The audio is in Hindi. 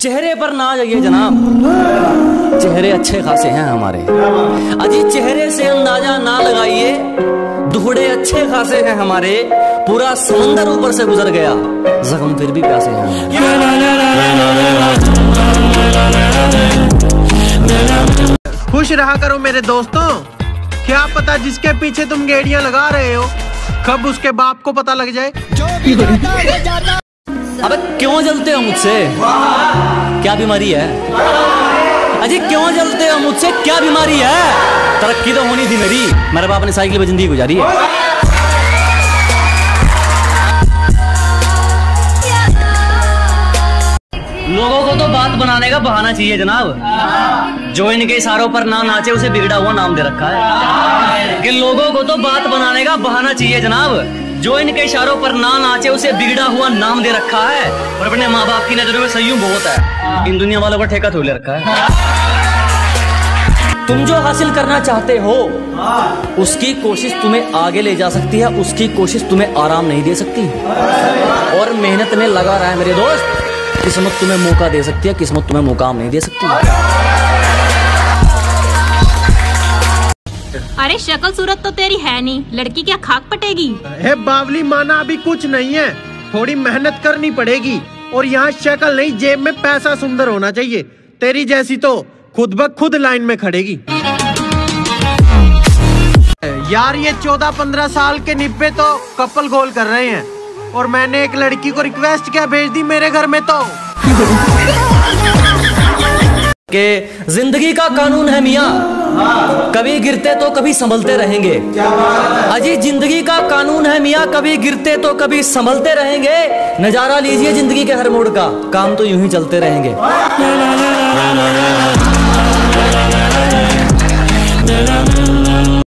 चेहरे पर ना जाइए जनाब। चेहरे अच्छे खासे हैं हमारे। अजी चेहरे से अंदाज़ा ना लगाइए। दुहड़े अच्छे खासे हैं हमारे। पूरा समंदर ऊपर से गुजर गया। जख्म फिर भी प्यासे हैं। खुश रहा करो मेरे दोस्तों। क्या पता जिसके पीछे तुम गेड़ियाँ लगा रहे हो। कब उसके बाप को पता लग जाए। अबे क्यों जलते हो मुझसे? क्या बीमारी है? अजी क्यों जलते हो? मुझसे क्या बीमारी है? तरक्की तो होनी थी मेरी। मेरे बाप ने साइकिल पर ज़िंदगी गुजारी है। लोगों को तो बात बनाने का बहाना चाहिए, जनाब। जो इनके इशारों पर ना नाचे, उसे बिगड़ा हुआ नाम दे रखा है। कि लोगों को तो बात बनाने का बहाना चाहिए, जनाब। जो इनके इशारों पर ना नाचे, उसे बिगड़ा हुआ नाम दे रखा है और अपने माँ बाप की नज़रों में सही बहुत है। इन दुनिया वालों का ठेका थोड़े रखा है। तुम जो हासिल करना चाहते हो, उसकी कोशिश तुम्हें आगे ले जा सकती है, उसकी कोशिश तुम्हें आराम नहीं दे सकती। और मेहनत में लगा रहा है मेरे दोस्त, किस्मत तुम्हें मौका दे सकती है, किस्मत तुम्हें मुकाम नहीं दे सकती। अरे शक्ल सूरत तो तेरी है नहीं। लड़की क्या खाक पटेगी? हे बावली माना अभी कुछ नहीं है। थोड़ी मेहनत करनी पड़ेगी। और यहाँ शक्ल नहीं जेब में पैसा सुंदर होना चाहिए। तेरी जैसी तो खुद ब खुद लाइन में खड़ेगी। यार ये चौदह पंद्रह साल के निब्बे तो कपल गोल कर रहे हैं। और मैंने एक लड़की को रिक्वेस्ट क्या भेज दी मेरे घर में तो। कि ज़िंदगी का कानून है मियाँ। कभी गिरते तो कभी संभलते रहेंगे। अजी ज़िंदगी का कानून है मियाँ कभी गिरते तो कभी संभलते रहेंगे। नज़ारा लीजिए ज़िंदगी के हर मोड़ का काम तो यूँ ही चलते रहेंगे।